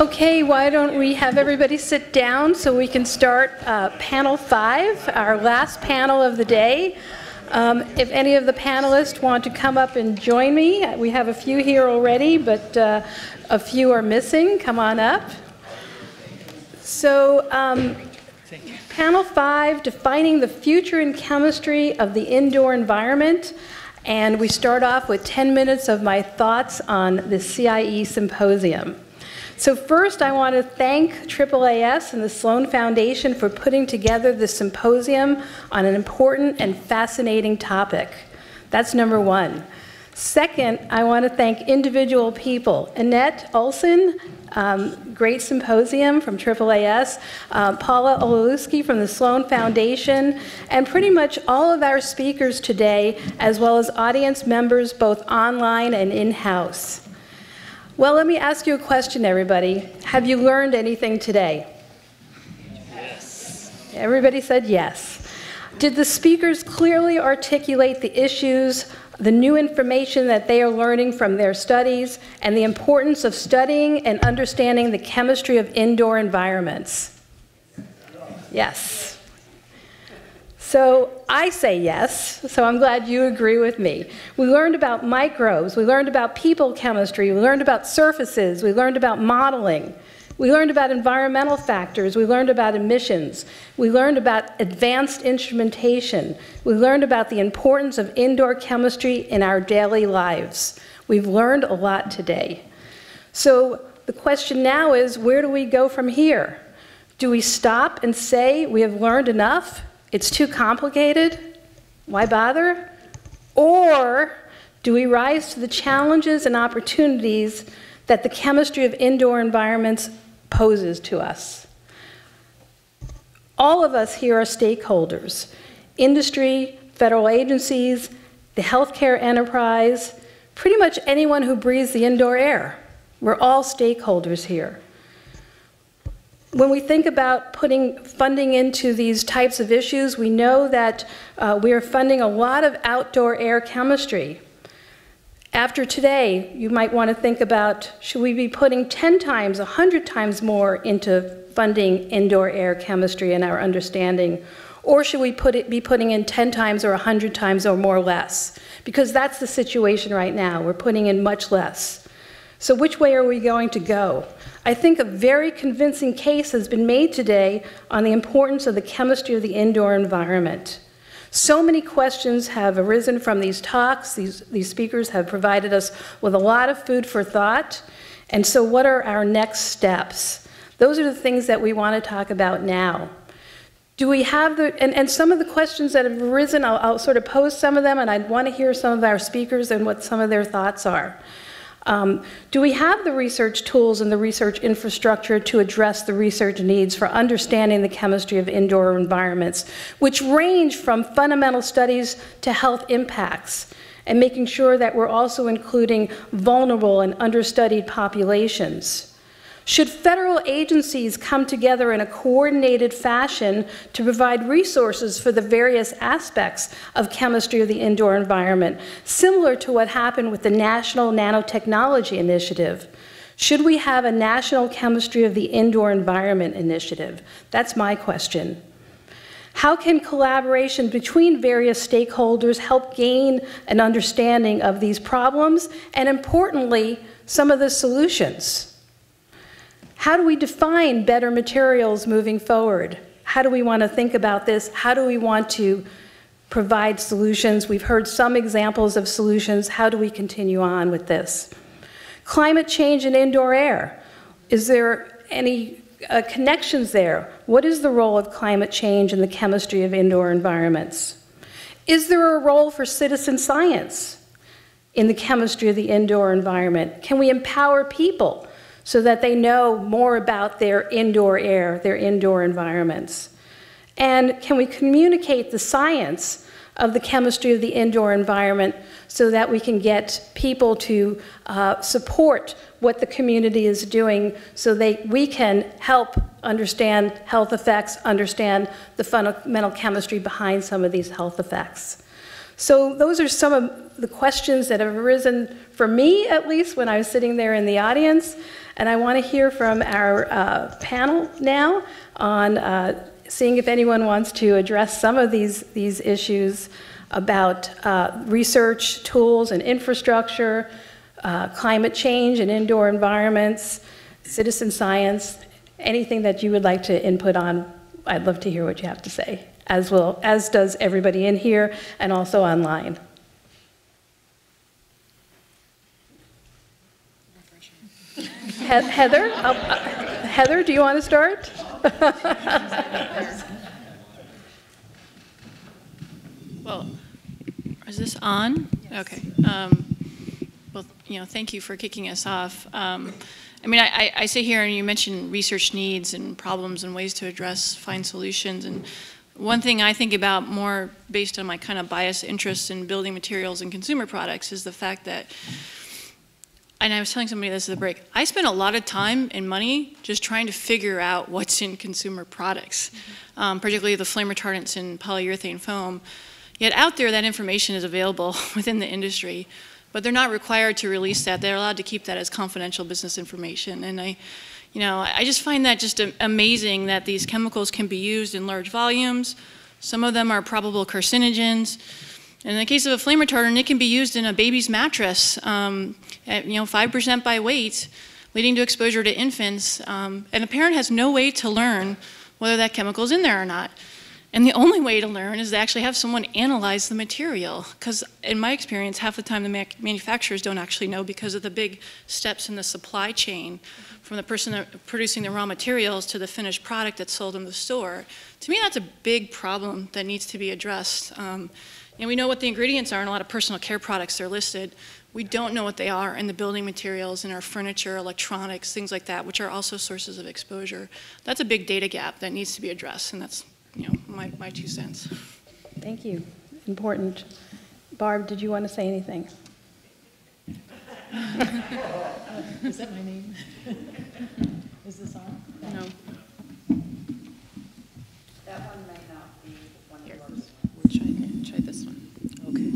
Okay, why don't we have everybody sit down so we can start uh, panel five, our last panel of the day. Um, if any of the panelists want to come up and join me, we have a few here already, but uh, a few are missing. Come on up. So, um, panel five, defining the future in chemistry of the indoor environment. And we start off with 10 minutes of my thoughts on the CIE symposium. So first, I want to thank AAAS and the Sloan Foundation for putting together this symposium on an important and fascinating topic. That's number one. Second, I want to thank individual people. Annette Olson, um, great symposium from AAAS, uh, Paula Olsiewski from the Sloan Foundation, and pretty much all of our speakers today, as well as audience members both online and in-house. Well, let me ask you a question, everybody. Have you learned anything today? Yes. Everybody said yes. Did the speakers clearly articulate the issues, the new information that they are learning from their studies, and the importance of studying and understanding the chemistry of indoor environments? Yes. So I say yes, so I'm glad you agree with me. We learned about microbes, we learned about people chemistry, we learned about surfaces, we learned about modeling, we learned about environmental factors, we learned about emissions, we learned about advanced instrumentation, we learned about the importance of indoor chemistry in our daily lives. We've learned a lot today. So the question now is where do we go from here? Do we stop and say we have learned enough it's too complicated, why bother? Or do we rise to the challenges and opportunities that the chemistry of indoor environments poses to us? All of us here are stakeholders industry, federal agencies, the healthcare enterprise, pretty much anyone who breathes the indoor air. We're all stakeholders here when we think about putting funding into these types of issues, we know that uh, we are funding a lot of outdoor air chemistry. After today, you might want to think about should we be putting 10 times, 100 times more into funding indoor air chemistry and our understanding? Or should we put it, be putting in 10 times or 100 times or more less? Because that's the situation right now. We're putting in much less. So, which way are we going to go? I think a very convincing case has been made today on the importance of the chemistry of the indoor environment. So many questions have arisen from these talks. These, these speakers have provided us with a lot of food for thought. And so, what are our next steps? Those are the things that we want to talk about now. Do we have the, and, and some of the questions that have arisen, I'll, I'll sort of pose some of them, and I'd want to hear some of our speakers and what some of their thoughts are. Um, do we have the research tools and the research infrastructure to address the research needs for understanding the chemistry of indoor environments, which range from fundamental studies to health impacts, and making sure that we're also including vulnerable and understudied populations? Should federal agencies come together in a coordinated fashion to provide resources for the various aspects of chemistry of the indoor environment, similar to what happened with the National Nanotechnology Initiative? Should we have a National Chemistry of the Indoor Environment Initiative? That's my question. How can collaboration between various stakeholders help gain an understanding of these problems and, importantly, some of the solutions? How do we define better materials moving forward? How do we want to think about this? How do we want to provide solutions? We've heard some examples of solutions. How do we continue on with this? Climate change and indoor air. Is there any uh, connections there? What is the role of climate change in the chemistry of indoor environments? Is there a role for citizen science in the chemistry of the indoor environment? Can we empower people so that they know more about their indoor air, their indoor environments? And can we communicate the science of the chemistry of the indoor environment so that we can get people to uh, support what the community is doing so they, we can help understand health effects, understand the fundamental chemistry behind some of these health effects. So those are some of the questions that have arisen for me, at least, when I was sitting there in the audience. And I want to hear from our uh, panel now on uh, seeing if anyone wants to address some of these, these issues about uh, research tools and infrastructure, uh, climate change and indoor environments, citizen science, anything that you would like to input on, I'd love to hear what you have to say, as well as does everybody in here and also online. Heather, uh, uh, Heather, do you want to start? Well, is this on? Okay. Um, Well, you know, thank you for kicking us off. Um, I mean, I, I- I sit here and you mentioned research needs and problems and ways to address, find solutions. And one thing I think about more based on my kind of biased interest in building materials and consumer products is the fact that, and I was telling somebody this at the break, I spend a lot of time and money just trying to figure out what's in consumer products, um, particularly the flame retardants in polyurethane foam. Yet out there, that information is available within the industry, but they're not required to release that. They're allowed to keep that as confidential business information. And I, you know, I just find that just amazing that these chemicals can be used in large volumes. Some of them are probable carcinogens. In the case of a flame retardant, it can be used in a baby's mattress, um, at, you know, 5% by weight, leading to exposure to infants. Um, and the parent has no way to learn whether that chemical is in there or not. And the only way to learn is to actually have someone analyze the material. Because in my experience, half the time the mac- manufacturers don't actually know because of the big steps in the supply chain from the person producing the raw materials to the finished product that's sold in the store. To me, that's a big problem that needs to be addressed. Um, and we know what the ingredients are in a lot of personal care products, they're listed. We don't know what they are in the building materials, in our furniture, electronics, things like that, which are also sources of exposure. That's a big data gap that needs to be addressed, and that's, you know, my, my two cents. Thank you. Important. Barb, did you want to say anything? Is that my name? Is this on? No. That one may not be one of yours. Try, try this one. Okay.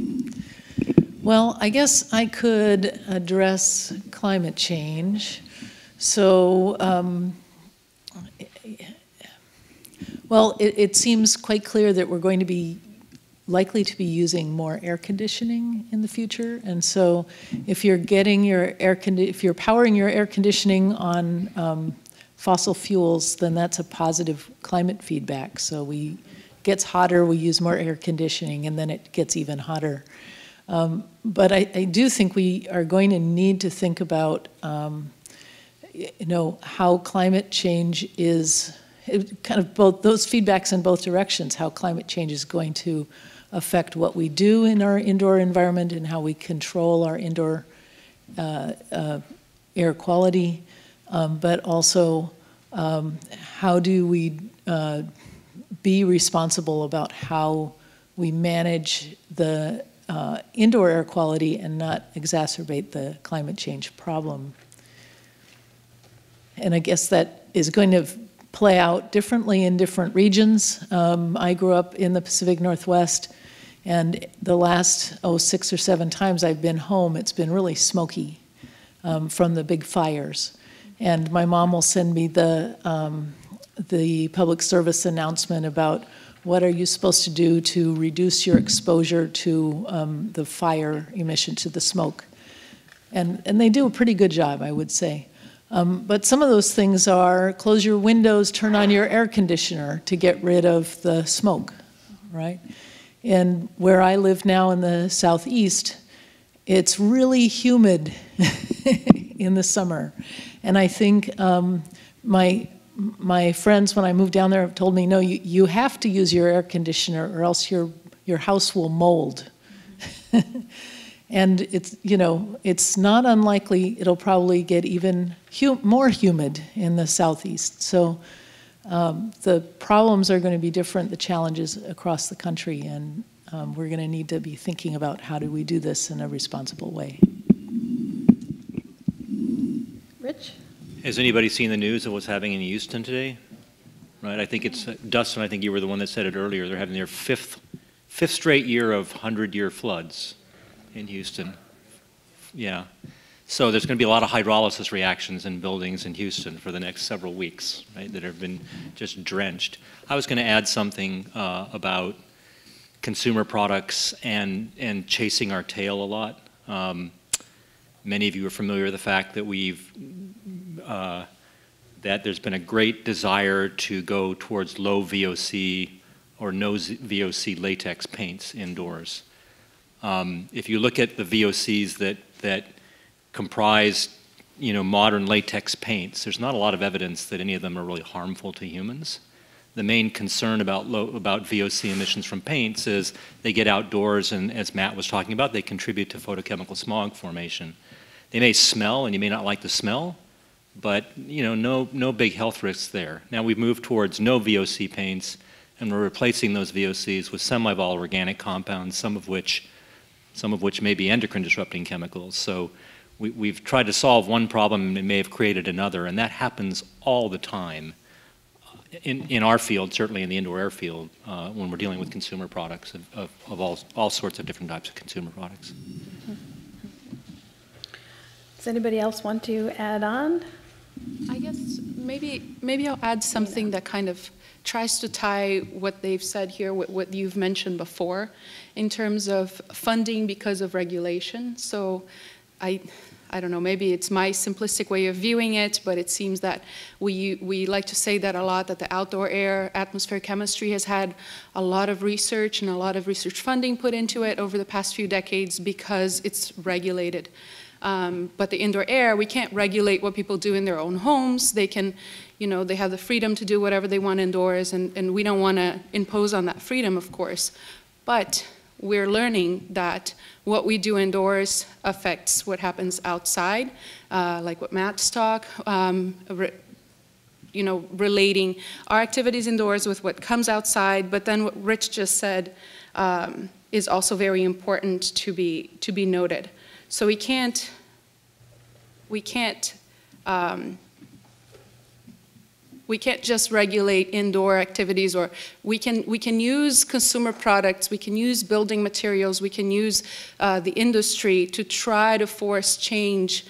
Well, I guess I could address climate change. So, um, well, it, it seems quite clear that we're going to be likely to be using more air conditioning in the future. And so if you're getting your air if you're powering your air conditioning on um, fossil fuels, then that's a positive climate feedback. So we gets hotter, we use more air conditioning, and then it gets even hotter. Um, but I, I do think we are going to need to think about, um, you know, how climate change is kind of both those feedbacks in both directions. How climate change is going to affect what we do in our indoor environment and how we control our indoor uh, uh, air quality, um, but also um, how do we uh, be responsible about how we manage the uh, indoor air quality and not exacerbate the climate change problem. And I guess that is going to play out differently in different regions. Um, I grew up in the Pacific Northwest, and the last, oh, six or seven times I've been home, it's been really smoky um, from the big fires. And my mom will send me the, um, the public service announcement about what are you supposed to do to reduce your exposure to um, the fire emission, to the smoke. And, and they do a pretty good job, I would say. Um, but some of those things are close your windows, turn on your air conditioner to get rid of the smoke, right? And where I live now in the southeast, it's really humid in the summer. And I think um, my, my friends, when I moved down there, have told me, no, you, you have to use your air conditioner or else your, your house will mold. and it's, you know, it's not unlikely it'll probably get even hu- more humid in the southeast. So um, the problems are going to be different, the challenges across the country, and um, we're going to need to be thinking about how do we do this in a responsible way. Has anybody seen the news of what's happening in Houston today? Right, I think it's, Dustin, I think you were the one that said it earlier, they're having their fifth, fifth straight year of 100-year floods in Houston. Yeah. So there's going to be a lot of hydrolysis reactions in buildings in Houston for the next several weeks, right, that have been just drenched. I was going to add something uh, about consumer products and, and chasing our tail a lot. Um, many of you are familiar with the fact that we've uh, that there's been a great desire to go towards low VOC or no VOC latex paints indoors. Um, if you look at the VOCs that that comprise you know modern latex paints, there's not a lot of evidence that any of them are really harmful to humans. The main concern about low, about VOC emissions from paints is they get outdoors and as Matt was talking about, they contribute to photochemical smog formation. They may smell and you may not like the smell, but you know no no big health risks there. Now we've moved towards no VOC paints and we're replacing those VOCs with semi-volatile organic compounds, some of which some of which may be endocrine disrupting chemicals. So we, we've tried to solve one problem and it may have created another, and that happens all the time in, in our field, certainly in the indoor air field, uh, when we're dealing with consumer products of, of, of all, all sorts of different types of consumer products. Does anybody else want to add on? I guess maybe, maybe I'll add something that kind of tries to tie what they've said here with what you've mentioned before in terms of funding because of regulation. So I, I don't know, maybe it's my simplistic way of viewing it, but it seems that we, we like to say that a lot, that the outdoor air atmospheric chemistry has had a lot of research and a lot of research funding put into it over the past few decades because it's regulated. Um, but the indoor air, we can't regulate what people do in their own homes. They can, you know, they have the freedom to do whatever they want indoors, and, and we don't want to impose on that freedom, of course. But we're learning that what we do indoors affects what happens outside, uh, like what Matt's talk, um, you know, relating our activities indoors with what comes outside. But then what Rich just said um, is also very important to be to be noted. So we can't, we can't, um, we can't just regulate indoor activities or we can, we can use consumer products, we can use building materials, we can use uh, the industry to try to force change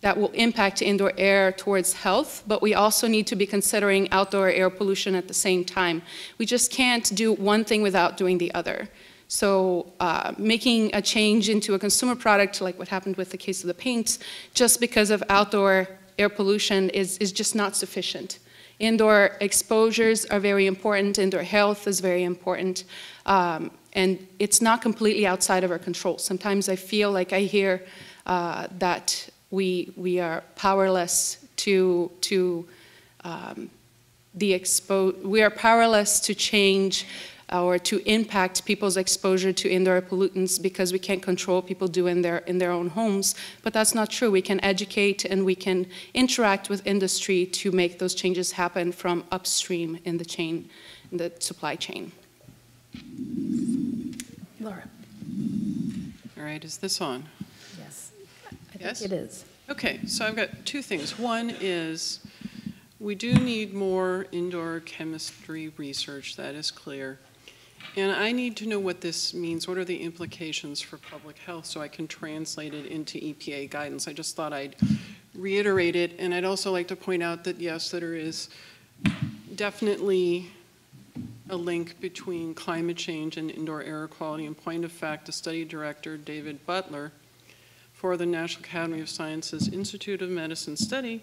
that will impact indoor air towards health, but we also need to be considering outdoor air pollution at the same time. We just can't do one thing without doing the other. So uh, making a change into a consumer product, like what happened with the case of the paints, just because of outdoor air pollution is, is just not sufficient. Indoor exposures are very important, indoor health is very important, um, and it's not completely outside of our control. Sometimes I feel like I hear uh, that we, we are powerless to, to um, the expo we are powerless to change or to impact people's exposure to indoor pollutants because we can't control people do in their, in their own homes. But that's not true. We can educate and we can interact with industry to make those changes happen from upstream in the chain, in the supply chain. Laura? All right, is this on? Yes. I Yes? think it is. Okay, so I've got two things. One is we do need more indoor chemistry research, that is clear. And I need to know what this means. What are the implications for public health so I can translate it into EPA guidance? I just thought I'd reiterate it. And I'd also like to point out that, yes, there is definitely a link between climate change and indoor air quality. In point of fact, the study director, David Butler, for the National Academy of Sciences Institute of Medicine study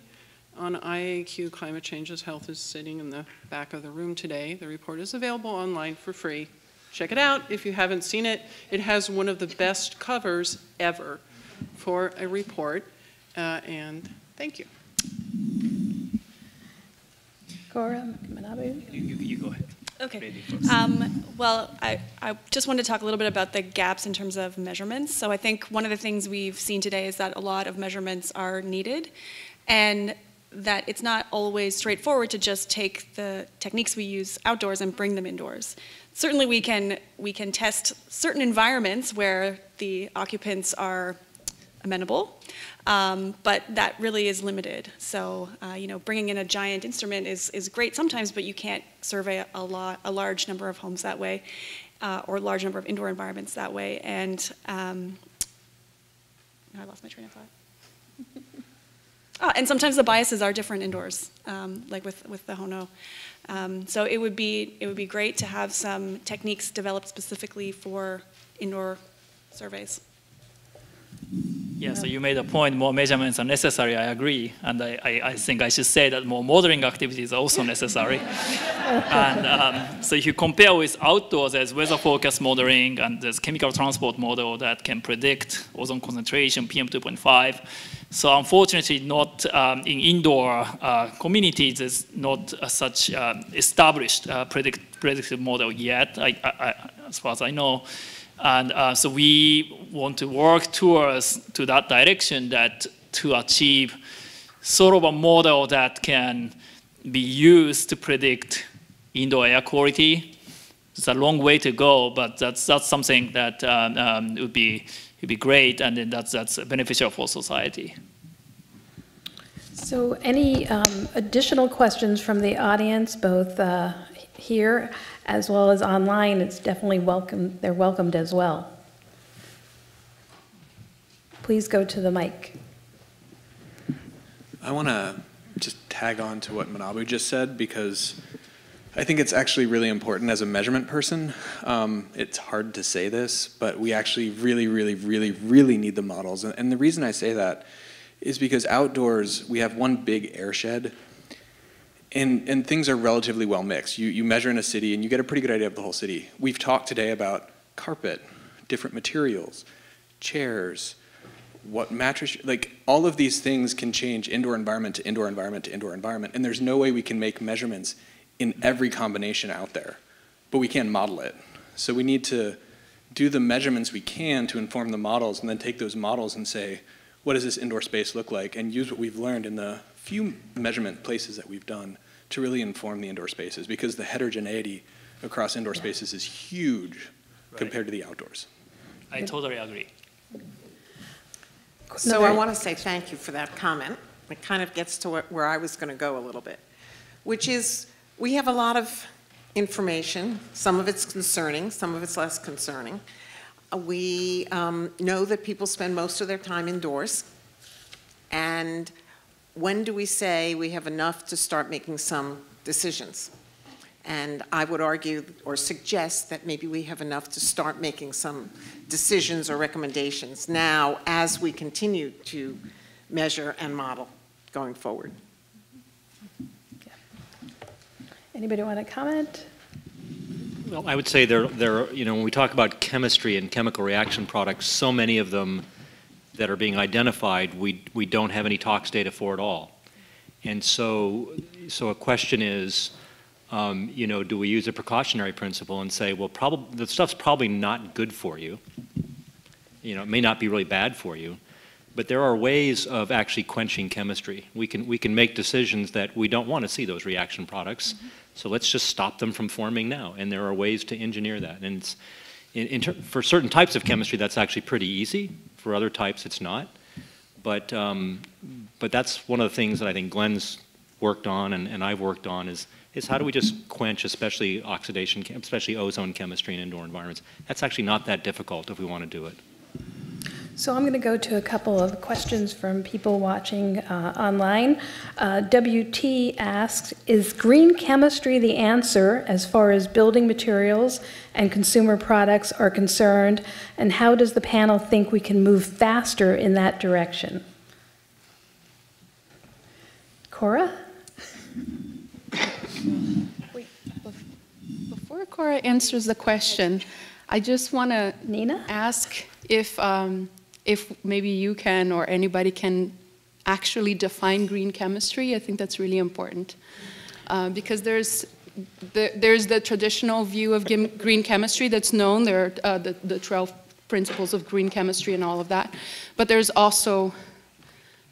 on IAQ climate change as health is sitting in the back of the room today. The report is available online for free. Check it out if you haven't seen it. It has one of the best covers ever for a report. Uh, and thank you. Cora Manabu? You, you, you go ahead. Okay. Um, well, I, I just wanted to talk a little bit about the gaps in terms of measurements. So I think one of the things we've seen today is that a lot of measurements are needed. And that it's not always straightforward to just take the techniques we use outdoors and bring them indoors. Certainly we can, we can test certain environments where the occupants are amenable, um, but that really is limited. So, uh, you know, bringing in a giant instrument is, is great sometimes, but you can't survey a, lot, a large number of homes that way. uh, or large number of indoor environments that way. And um, I lost my train of thought. Ah, and sometimes the biases are different indoors, um, like with, with the HONO. Um, so it would be it would be great to have some techniques developed specifically for indoor surveys. Yeah, so you made a point, more measurements are necessary, I agree. And I, I, I think I should say that more modeling activities are also necessary. and um, so if you compare with outdoors, there's weather forecast modeling and there's chemical transport model that can predict ozone concentration, PM2.5. So unfortunately, not um, in indoor uh, communities, there's not uh, such uh, established uh, predict, predictive model yet, I, I, as far as I know. And uh, so we want to work towards to that direction that to achieve sort of a model that can be used to predict indoor air quality. It's a long way to go, but that's, that's something that um, um, would, be, would be great, and then that's, that's beneficial for society. So any um, additional questions from the audience, both uh, here as well as online, it's definitely welcome, they're welcomed as well. Please go to the mic. I want to just tag on to what Manabu just said because I think it's actually really important as a measurement person. Um, it's hard to say this, but we actually really, really, really, really need the models. And, and the reason I say that is because outdoors we have one big airshed and, and things are relatively well mixed. You, you measure in a city and you get a pretty good idea of the whole city. We've talked today about carpet, different materials, chairs, what mattress, like all of these things can change indoor environment to indoor environment to indoor environment. And there's no way we can make measurements in every combination out there, but we can model it. So we need to do the measurements we can to inform the models and then take those models and say, what does this indoor space look like? And use what we've learned in the few measurement places that we've done to really inform the indoor spaces because the heterogeneity across indoor spaces is huge Right. compared to the outdoors. I totally agree. So I want to say thank you for that comment. It kind of gets to where- where I was going to go a little bit, which is, we have a lot of information. Some of it's concerning, some of it's less concerning. Uh, We um, know that people spend most of their time indoors. And when do we say we have enough to start making some decisions? And I would argue or suggest that maybe we have enough to start making some decisions or recommendations now as we continue to measure and model going forward. Yeah. Anybody want to comment? Well, I would say there, there, you know, when we talk about chemistry and chemical reaction products, so many of them that are being identified, we, we don't have any tox data for at all. And so, so a question is, um, you know, do we use a precautionary principle and say, well, probably the stuff's probably not good for you. You know, it may not be really bad for you, but there are ways of actually quenching chemistry. We can we can make decisions that we don't want to see those reaction products. So let's just stop them from forming now. And there are ways to engineer that. And it's, in, in for certain types of chemistry, that's actually pretty easy. For other types, it's not. But, um, but that's one of the things that I think Glenn's worked on and, and I've worked on is, is how do we just quench, especially oxidation, especially ozone chemistry in indoor environments. That's actually not that difficult if we want to do it. So I'm going to go to a couple of questions from people watching uh, online. Uh, WT asks, is green chemistry the answer as far as building materials and consumer products are concerned? And how does the panel think we can move faster in that direction? Cora? Wait, Before Cora answers the question, I just want to Nina? ask if, um, if maybe you can or anybody can actually define green chemistry. I think that's really important. Uh, because there's, the, there's the traditional view of green chemistry that's known. There are uh, the, the 12 principles of green chemistry and all of that. But there's also,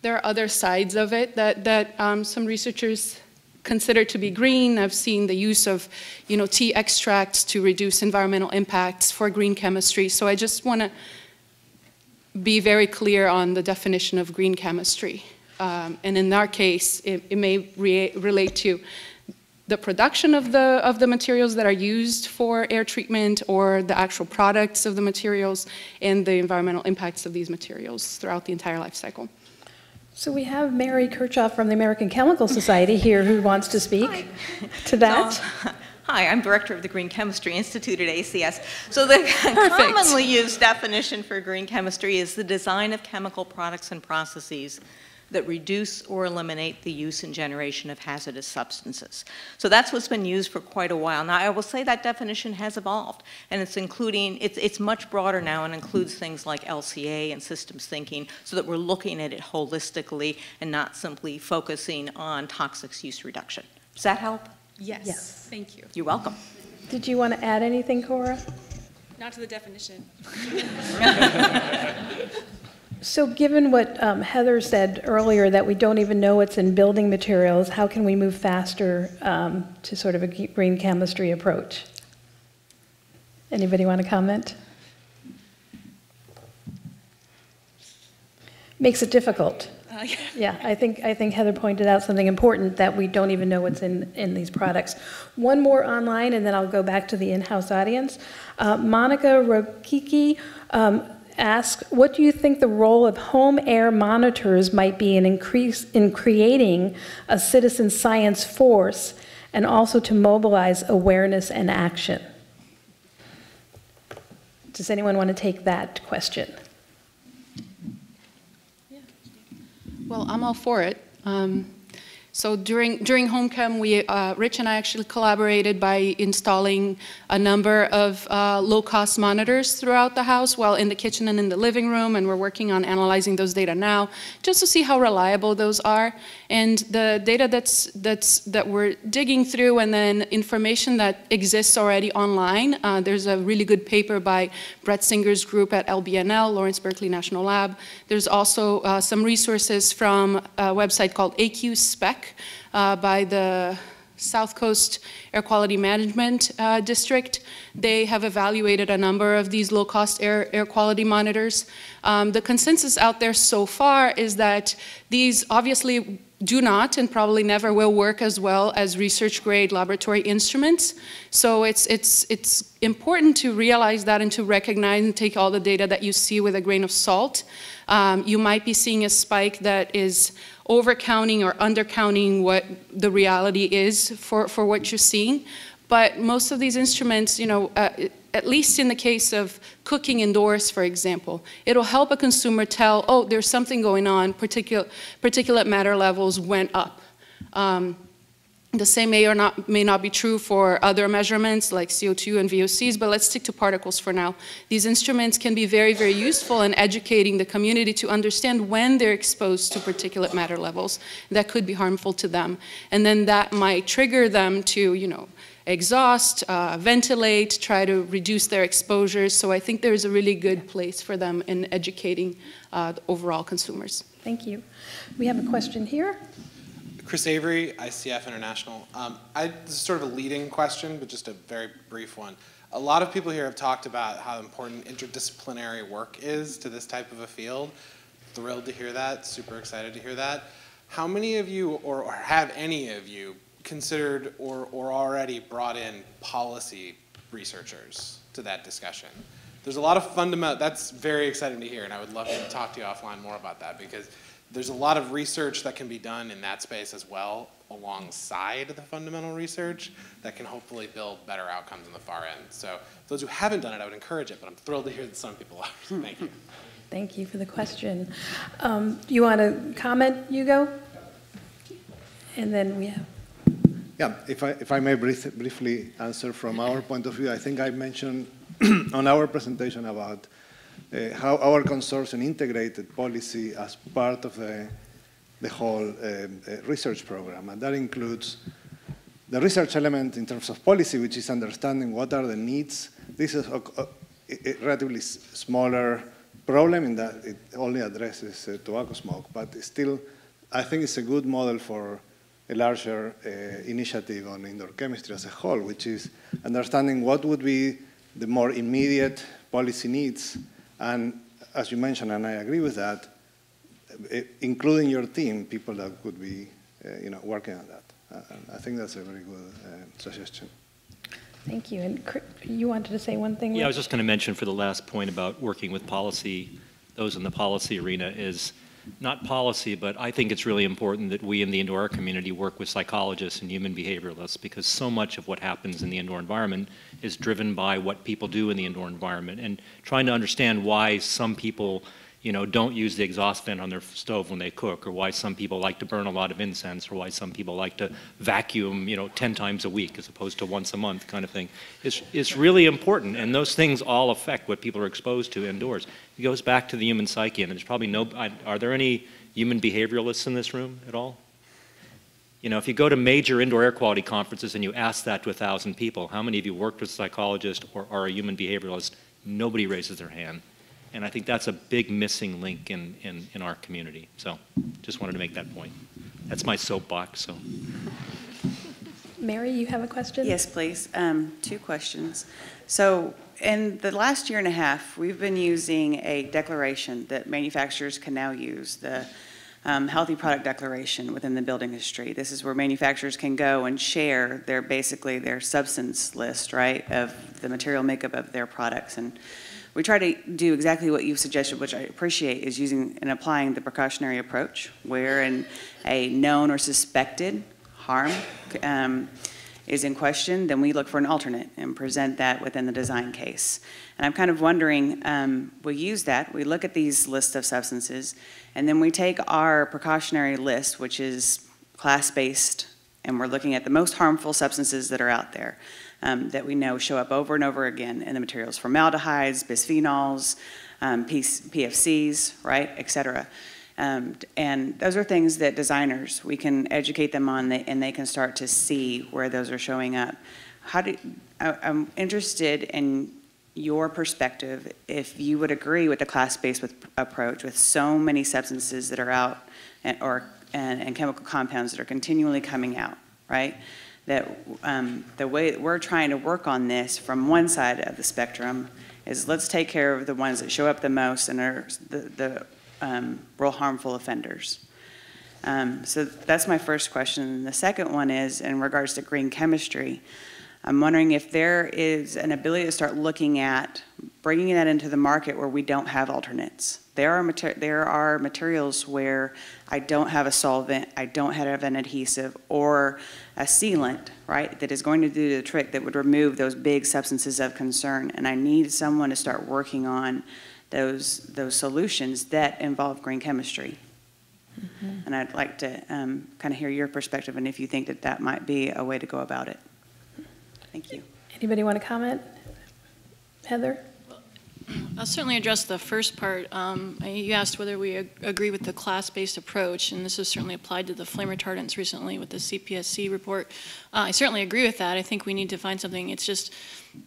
there are other sides of it that, that um, some researchers consider to be green. I've seen the use of, you know, tea extracts to reduce environmental impacts for green chemistry. So I just want to be very clear on the definition of green chemistry. Um, and in our case, it, it may re relate to the production of the, of the materials that are used for air treatment or the actual products of the materials and the environmental impacts of these materials throughout the entire life cycle. So we have Mary Kirchhoff from the American Chemical Society here who wants to speak to that. So, Hi, I'm director of the Green Chemistry Institute at ACS. So the commonly used definition for green chemistry is the design of chemical products and processes that reduce or eliminate the use and generation of hazardous substances. So that's what's been used for quite a while. Now, I will say that definition has evolved, and it's including, it's, it's much broader now and includes things like LCA and systems thinking, so that we're looking at it holistically and not simply focusing on toxics use reduction. Does that help? Yes. Yes. Thank you. You're welcome. Did you want to add anything, Cora? Not to the definition. So given what um, Heather said earlier, that we don't even know what's in building materials, how can we move faster um, to sort of a green chemistry approach? Anybody want to comment? Makes it difficult. Yeah. Yeah, I think, I think Heather pointed out something important, that we don't even know what's in, in these products. One more online, and then I'll go back to the in-house audience. Uh, Monica Rokiki um, asks, what do you think the role of home air monitors might be in increase, in creating a citizen science force, and also to mobilize awareness and action? Does anyone want to take that question? Well, I'm all for it. Um, so during during HomeChem, we uh, Rich and I actually collaborated by installing a number of uh, low-cost monitors throughout the house, while in the kitchen and in the living room, and we're working on analyzing those data now, just to see how reliable those are. And the data that's that's that we're digging through, and then information that exists already online. Uh, there's a really good paper by Brett Singer's group at LBNL, Lawrence Berkeley National Lab. There's also uh, some resources from a website called AQ Spec uh, by the South Coast Air Quality Management uh, District. They have evaluated a number of these low-cost air, air quality monitors. Um, the consensus out there so far is that these obviously do not and probably never will work as well as research grade laboratory instruments. So it's, it's, it's important to realize that and to recognize and take all the data that you see with a grain of salt. Um, you might be seeing a spike that is overcounting or undercounting what the reality is for, for what you're seeing. But most of these instruments, you know, uh, at least in the case of cooking indoors, for example, it'll help a consumer tell, oh, there's something going on, particulate matter levels went up. Um, the same may or not may not be true for other measurements like CO2 and VOCs, but let's stick to particles for now. These instruments can be very, very useful in educating the community to understand when they're exposed to particulate matter levels that could be harmful to them. And then that might trigger them to, you know, exhaust, uh, ventilate, try to reduce their exposures. So I think there's a really good place for them in educating uh, the overall consumers. Thank you. We have a question here. Chris Avery, ICF International. Um, I, this is sort of a leading question, but just a very brief one. A lot of people here have talked about how important interdisciplinary work is to this type of a field. Thrilled to hear that, super excited to hear that. How many of you, or, or have any of you, considered or, or already brought in policy researchers to that discussion? There's a lot of fundamental, that's very exciting to hear, and I would love to talk to you offline more about that because there's a lot of research that can be done in that space as well alongside the fundamental research that can hopefully build better outcomes on the far end. So those who haven't done it, I would encourage it, but I'm thrilled to hear that some people are. Thank you. Thank you for the question. Um, you want to comment, Hugo? And then we have. Yeah, if I, if I may brief, briefly answer from our point of view, I think I mentioned on our presentation about uh, how our consortium integrated policy as part of the, the whole uh, uh, research program. And that includes the research element in terms of policy, which is understanding what are the needs. This is a, a, a relatively smaller problem in that it only addresses uh, tobacco smoke, but still, I think it's a good model for a larger uh, initiative on indoor chemistry as a whole, which is understanding what would be the more immediate policy needs. And as you mentioned, and I agree with that, uh, including your team, people that could be uh, you know, working on that. Uh, I think that's a very good uh, suggestion. Thank you. And you wanted to say one thing? Yeah, I was just going to mention for the last point about working with policy, those in the policy arena, is not policy, but I think it's really important that we in the indoor community work with psychologists and human behavioralists because so much of what happens in the indoor environment is driven by what people do in the indoor environment. And trying to understand why some people you know, don't use the exhaust vent on their stove when they cook, or why some people like to burn a lot of incense, or why some people like to vacuum, you know, 10 times a week as opposed to once a month kind of thing. It's, it's really important, and those things all affect what people are exposed to indoors. It goes back to the human psyche, and there's probably no, are there any human behavioralists in this room at all? You know, if you go to major indoor air quality conferences and you ask that to a thousand people, how many of you worked with a psychologist or are a human behavioralist? Nobody raises their hand. And I think that's a big missing link in, in, in our community. So just wanted to make that point. That's my soapbox, so. Mary, you have a question? Yes, please. Um, Two questions. So in the last year and a half, we've been using a declaration that manufacturers can now use, the um, Healthy Product Declaration within the building industry. This is where manufacturers can go and share their, basically their substance list, right, of the material makeup of their products. And we try to do exactly what you've suggested, which I appreciate, is using and applying the precautionary approach, where in a known or suspected harm um, is in question, then we look for an alternate and present that within the design case. And I'm kind of wondering, um, we use that, we look at these lists of substances, and then we take our precautionary list, which is class-based, and we're looking at the most harmful substances that are out there um, that we know show up over and over again in the materials, formaldehydes, bisphenols, um, PFCs, right, et cetera. Um, and those are things that designers, we can educate them on and they can start to see where those are showing up. How do, I, I'm interested in your perspective, if you would agree with the class-based approach with so many substances that are out and, or, and, and chemical compounds that are continually coming out, right? That um, the way that we're trying to work on this from one side of the spectrum is let's take care of the ones that show up the most and are the, the um, real harmful offenders. Um, so that's my first question. The second one is in regards to green chemistry. I'm wondering if there is an ability to start looking at bringing that into the market where we don't have alternates. There are, there are materials where I don't have a solvent, I don't have an adhesive, or a sealant, right, that is going to do the trick that would remove those big substances of concern. And I need someone to start working on those, those solutions that involve green chemistry. And I'd like to um, kind of hear your perspective and if you think that that might be a way to go about it. Thank you. Anybody want to comment? Heather? I'll certainly address the first part. Um, you asked whether we ag- agree with the class-based approach, and this is certainly applied to the flame retardants recently with the CPSC report. Uh, I certainly agree with that. I think we need to find something. It's just,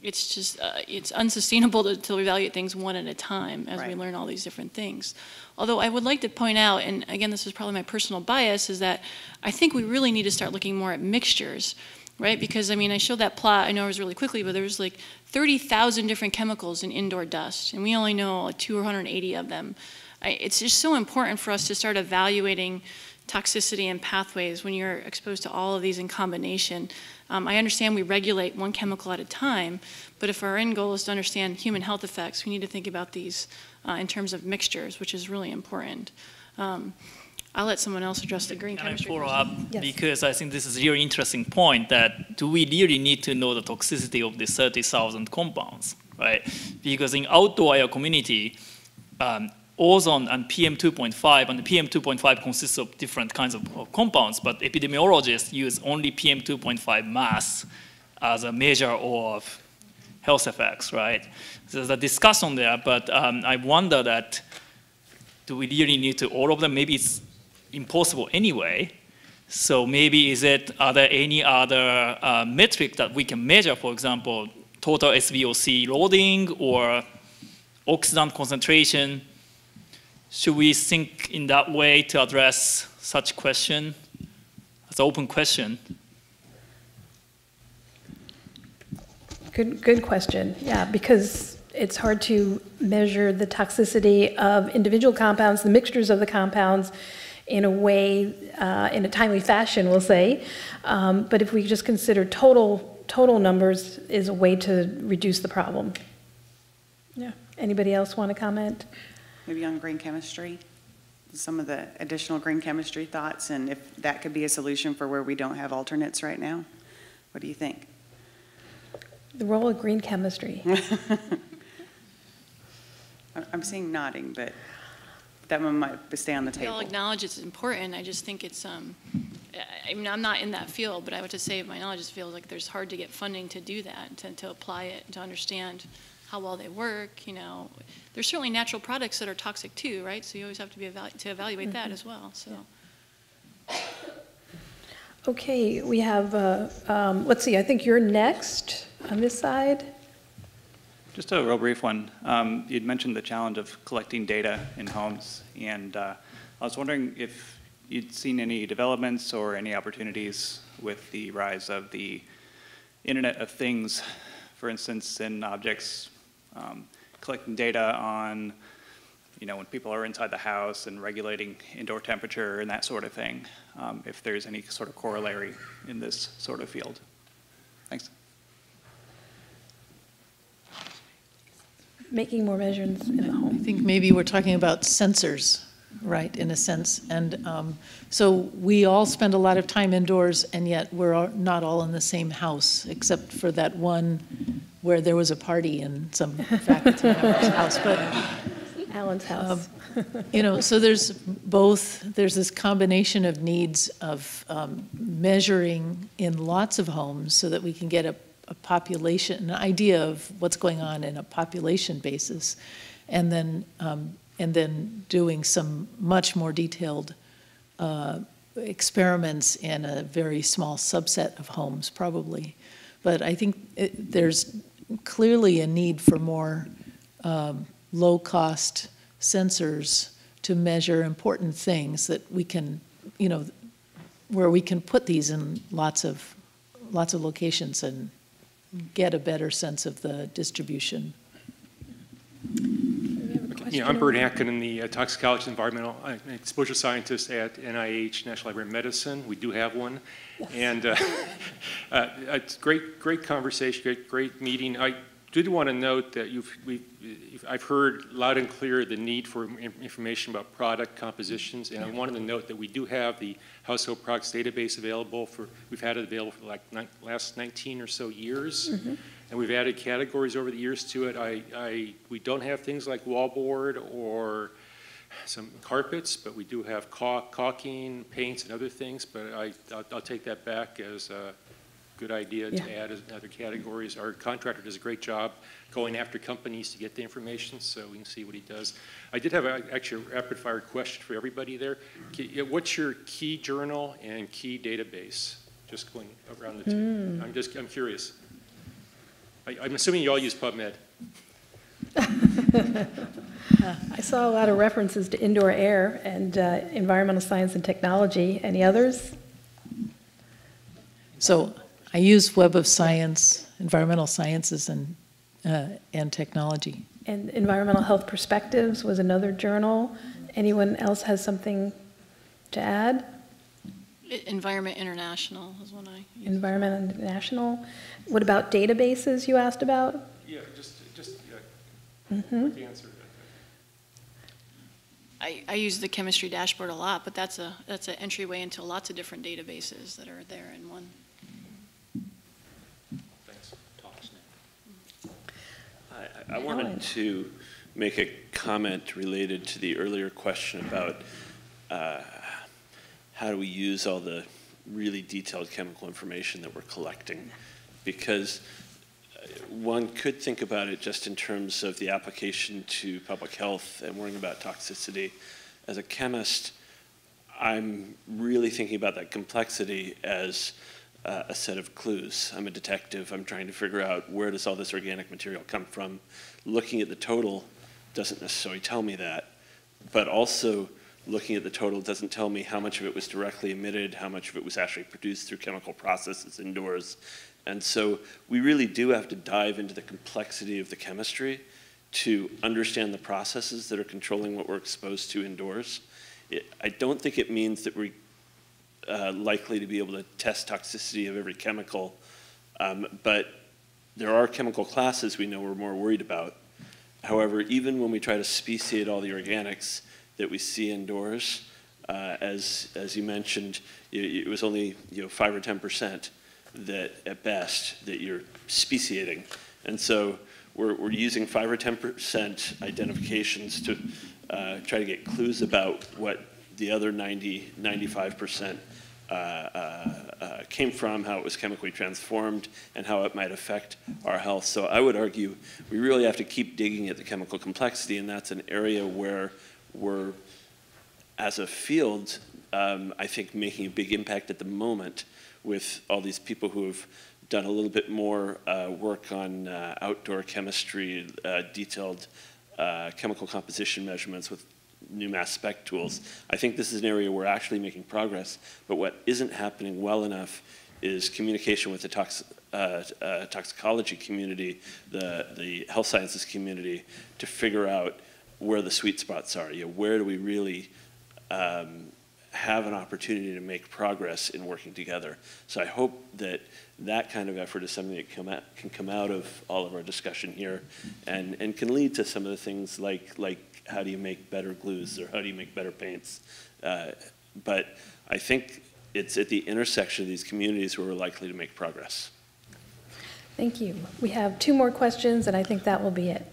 it's just, uh, it's unsustainable to, to evaluate things one at a time as we learn all these different things. Although I would like to point out, and again, this is probably my personal bias, is that I think we really need to start looking more at mixtures right? Because I mean, I showed that plot. I know it was really quickly, but there was like 30,000 different chemicals in indoor dust, and we only know like 280 of them. It's just so important for us to start evaluating toxicity and pathways when you're exposed to all of these in combination. Um, I understand we regulate one chemical at a time, but if our end goal is to understand human health effects, we need to think about these uh, in terms of mixtures, which is really important. Um, I'll let someone else address the green Can I chemistry. follow up Yes. Because I think this is a really interesting point that do we really need to know the toxicity of the 30,000 compounds, right? Because in outdoor air community, um, ozone and PM2.5, and the PM2.5 consists of different kinds of, of compounds, but epidemiologists use only PM2.5 mass as a measure of health effects, right? So there's a discussion there, but um, I wonder that do we really need to all of them? Maybe it's impossible anyway. So maybe is it, are there any other uh, metric that we can measure, for example, total SVOC loading or oxidant concentration? Should we think in that way to address such question? It's an open question. Good, good question. Yeah, because it's hard to measure the toxicity of individual compounds, the mixtures of the compounds, in a way, uh, in a timely fashion, we'll say. Um, But if we just consider total, total numbers is a way to reduce the problem. Yeah. Anybody else want to comment? Maybe on green chemistry, some of the additional green chemistry thoughts, and if that could be a solution for where we don't have alternates right now? What do you think? The role of green chemistry. I'm seeing nodding, but that one might stay on the table. I'll acknowledge it's important, I just think it's, um, I I mean, I'm not in that field, but I would just say, my knowledge just feels like there's hard to get funding to do that, to, to apply it, to understand how well they work, you know. There's certainly natural products that are toxic too, right? So you always have to be, evalu- to evaluate that Mhm. as well, so. Okay, we have, uh, um, let's see, I think you're next on this side. Just a real brief one. Um, You'd mentioned the challenge of collecting data in homes, and uh, I was wondering if you'd seen any developments or any opportunities with the rise of the Internet of Things, for instance, in objects, um, collecting data on, you know, when people are inside the house and regulating indoor temperature and that sort of thing, um, if there's any sort of corollary in this sort of field. Thanks. Making more measurements in a home. I think maybe we're talking about sensors, right, in a sense. And um, so we all spend a lot of time indoors, and yet we're all- not all in the same house, except for that one where there was a party in some faculty member's house. But Alan's house. you know, so there's both, there's this combination of needs of um, measuring in lots of homes so that we can get a, a population, an idea of what's going on in a population basis, and then, um, and then doing some much more detailed uh, experiments in a very small subset of homes, probably. But I think it, there's clearly a need for more um, low-cost sensors to measure important things that we can, you know, where we can put these in lots of, lots of locations and get a better sense of the distribution. Yeah, I'm Bert Hakkinen, the uh, toxicologist, environmental uh, exposure scientist at NIH, National Library of Medicine. We do have one. And uh, uh, it's great, great conversation, great, great meeting. I did want to note that you've, we've, I've heard loud and clear the need for information about product compositions. And I wanted to note that we do have the household products database available for, we've had it available for like ni- last 19 or so years. Mhm. And we've added categories over the years to it. I, I, we don't have things like wallboard or some carpets, but we do have caulk, caulking, paints, and other things. But I, I'll, I'll take that back as a good idea to add as other categories. Our contractor does a great job going after companies to get the information, so we can see what he does. I did have a, actually a rapid-fire question for everybody there. What's your key journal and key database? Just going around the two. Hmm. I'm just, I'm curious. I, I'm assuming you all use PubMed. I saw a lot of references to indoor air and uh, environmental science and technology. Any others? So I use Web of Science, environmental sciences and, uh, and technology. And Environmental Health Perspectives was another journal. Anyone else has something to add? Environment International is one I use. Environment International. What about databases you asked about? Yeah, just, just, yeah, Mhm. quick answer. I, I use the chemistry dashboard a lot, but that's a, that's an entryway into lots of different databases that are there in one. Thanks. Talks now. I, I wanted to make a comment related to the earlier question about uh, how do we use all the really detailed chemical information that we're collecting? Because uh, one could think about it just in terms of the application to public health and worrying about toxicity. As a chemist, I'm really thinking about that complexity as uh, a set of clues. I'm a detective. I'm trying to figure out where does all this organic material come from. Looking at the total doesn't necessarily tell me that, but also looking at the total doesn't tell me how much of it was directly emitted, how much of it was actually produced through chemical processes indoors. And so we really do have to dive into the complexity of the chemistry to understand the processes that are controlling what we're exposed to indoors. It, I don't think it means that we're uh, likely to be able to test toxicity of every chemical, um, but there are chemical classes we know we're more worried about. However, even when we try to speciate all the organics that we see indoors, uh, as, as you mentioned, it, it was only you know, 5 or 10 percent that, at best, that you're speciating. And so we're, we're using 5 or 10 percent identifications to uh, try to get clues about what the other 90, 95 percent uh, uh, uh, came from, how it was chemically transformed, and how it might affect our health. So I would argue we really have to keep digging at the chemical complexity, and that's an area where we're, as a field, um, I think making a big impact at the moment with all these people who have done a little bit more uh, work on uh, outdoor chemistry, uh, detailed chemical composition measurements with new mass spec tools. I think this is an area we're actually making progress, but what isn't happening well enough is communication with the tox, uh, uh, toxicology community, the, the health sciences community, to figure out where the sweet spots are. You know, where do we really um, have an opportunity to make progress in working together? So I hope that that kind of effort is something that come out, can come out of all of our discussion here and, and can lead to some of the things like, like how do you make better glues or how do you make better paints. Uh, but I think it's at the intersection of these communities where we're likely to make progress. Thank you. We have two more questions, and I think that will be it.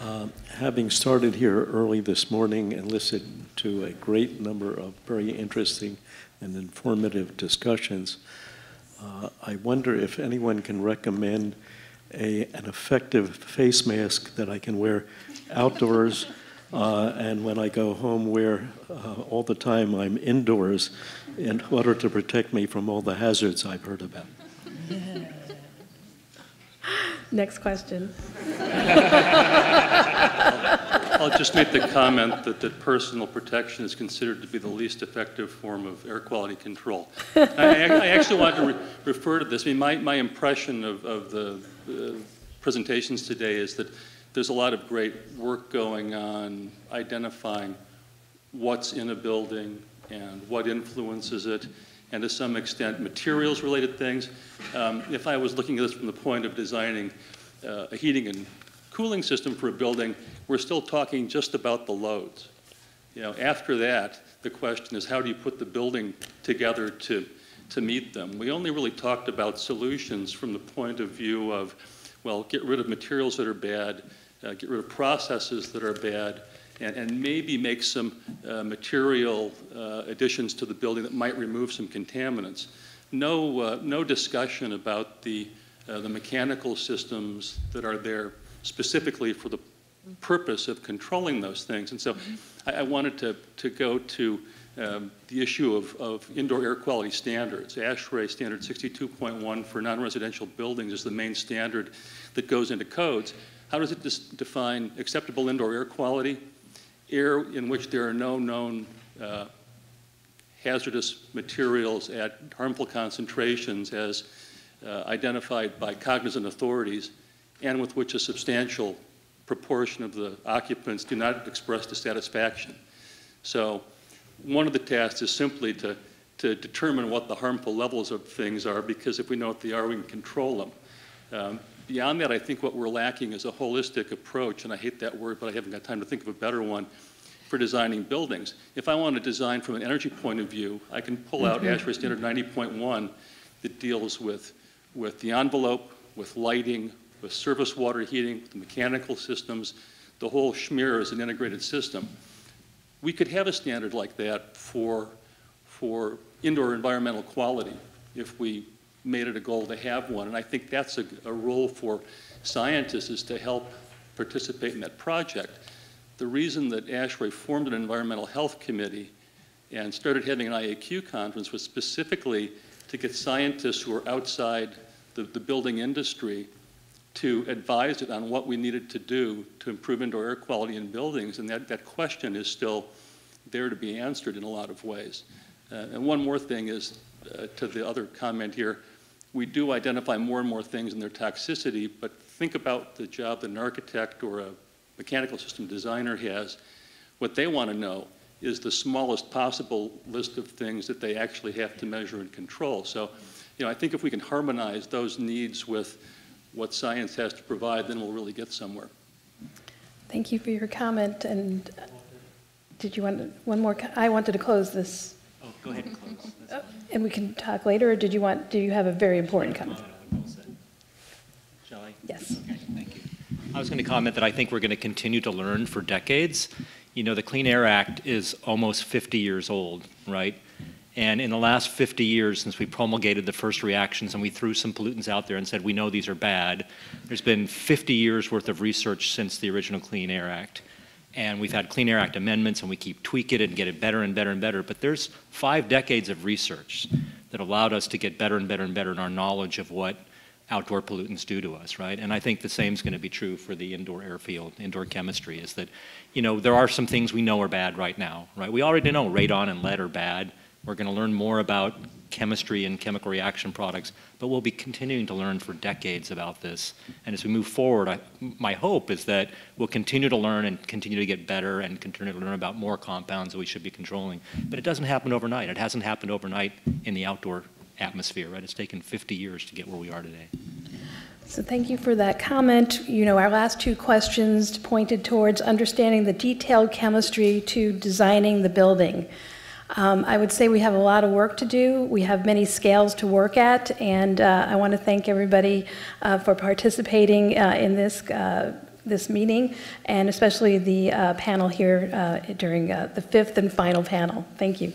Uh, having started here early this morning and listened to a great number of very interesting and informative discussions, uh, I wonder if anyone can recommend a, an effective face mask that I can wear outdoors, uh, and when I go home, where uh, all the time I'm indoors in order to protect me from all the hazards I've heard about. Next question. I'll just make the comment that, that personal protection is considered to be the least effective form of air quality control. I, I, actually want to re refer to this. I mean, my, my impression of, of the, the presentations today is that there's a lot of great work going on identifying what's in a building and what influences it, and to some extent materials related things. Um, if I was looking at this from the point of designing uh, a heating and cooling system for a building, we're still talking just about the loads. You know, after that, the question is how do you put the building together to, to meet them? We only really talked about solutions from the point of view of, well, get rid of materials that are bad, uh, get rid of processes that are bad, and, and maybe make some uh, material uh, additions to the building that might remove some contaminants. No, uh, no discussion about the, uh, the mechanical systems that are there specifically for the purpose of controlling those things. And so I, I wanted to, to go to um, the issue of, of indoor air quality standards. ASHRAE standard 62.1 for non-residential buildings is the main standard that goes into codes. How does it define acceptable indoor air quality? Air in which there are no known uh, hazardous materials at harmful concentrations as uh, identified by cognizant authorities and with which a substantial proportion of the occupants do not express dissatisfaction. So one of the tasks is simply to, to determine what the harmful levels of things are because if we know what they are, we can control them. Um, beyond that, I think what we're lacking is a holistic approach, and I hate that word, but I haven't got time to think of a better one, for designing buildings. If I want to design from an energy point of view, I can pull out mm-hmm. ASHRAE Standard 90.1 that deals with, with the envelope, with lighting, with surface water heating, with mechanical systems, the whole schmear is an integrated system. We could have a standard like that for, for indoor environmental quality if we made it a goal to have one. And I think that's a, a role for scientists is to help participate in that project. The reason that ASHRAE formed an environmental health committee and started having an IAQ conference was specifically to get scientists who are outside the, the building industry to advise it on what we needed to do to improve indoor air quality in buildings. And that, that question is still there to be answered in a lot of ways. Uh, and one more thing is uh, to the other comment here, we do identify more and more things in their toxicity, but think about the job that an architect or a mechanical system designer has. What they want to know is the smallest possible list of things that they actually have to measure and control. So, you know, I think if we can harmonize those needs with what science has to provide, then we'll really get somewhere. Thank you for your comment, and uh, did you want, one more, co- I wanted to close this, Oh, go ahead and close. and we can talk later, or did you want, do you have a very important comment? Shall I? Yes. Okay, thank you. I was going to comment that I think we're going to continue to learn for decades. You know, the Clean Air Act is almost 50 years old, right? And in the last 50 years, since we promulgated the first reactions and we threw some pollutants out there and said, we know these are bad, there's been 50 years worth of research since the original Clean Air Act. And we've had Clean Air Act amendments and we keep tweaking it and get it better and better and better. But there's five decades of research that allowed us to get better and better and better in our knowledge of what outdoor pollutants do to us, right? And I think the same is going to be true for the indoor air field, indoor chemistry, is that, you know, there are some things we know are bad right now, right? We already know radon and lead are bad. We're going to learn more about chemistry and chemical reaction products, but we'll be continuing to learn for decades about this. And as we move forward, I, my hope is that we'll continue to learn and continue to get better and continue to learn about more compounds that we should be controlling. But it doesn't happen overnight. It hasn't happened overnight in the outdoor atmosphere, right? It's taken 50 years to get where we are today. So thank you for that comment. You know, our last two questions pointed towards understanding the detailed chemistry to designing the building. Um, I would say we have a lot of work to do. We have many scales to work at, and uh, I want to thank everybody uh, for participating uh, in this uh, this meeting, and especially the uh, panel here uh, during the fifth and final panel. Thank you.